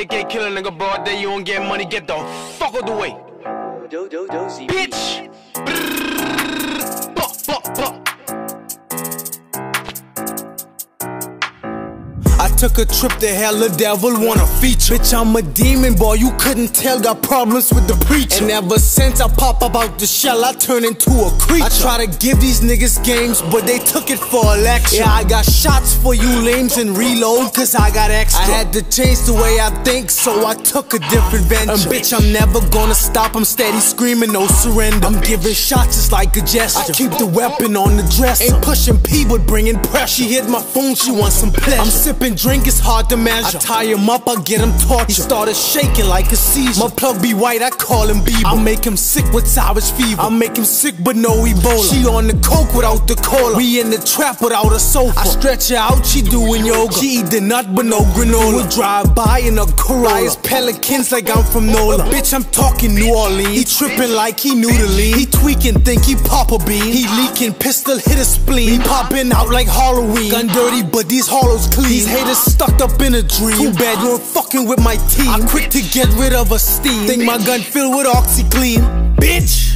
AK kill a nigga broad day, you don't get money, get the fuck out the way. Do, do, do. Bitch! Took a trip to hell, the devil wanna feature. Bitch, I'm a demon, boy, you couldn't tell. Got problems with the preacher. And ever since I pop up out the shell, I turn into a creature. I try to give these niggas games, but they took it for election. Yeah, I got shots for you lames and reload, cause I got extra. I had to change the way I think, so I took a different venture. And bitch, I'm never gonna stop, I'm steady screaming, no surrender. I'm giving shots just like a gesture. I keep the weapon on the dresser. Ain't pushing P, but bringing pressure. She hit my phone, she wants some pleasure. I'm sipping drink, it's hard to measure. I tie him up, I get him tortured. He started shaking like a seizure. My plug be white, I call him Bieber. I make him sick with savage fever. I make him sick, but no Ebola. She on the coke without the cola. We in the trap without a sofa. I stretch her out, she doing yoga. She eat the nut, but no granola. We drive by in a Corolla. His pelicans like I'm from NOLA. Bitch, I'm talking New Orleans. He tripping like he knew the. He tweaking, think he pop a bean. He leaking, pistol hit a spleen. He popping out like Halloween. Gun dirty, but these hollows clean. These haters stuck up in a dream. Too bad you ain't fucking with my team. I'm quick to get rid of a steam. Think my gun filled with OxiClean, bitch.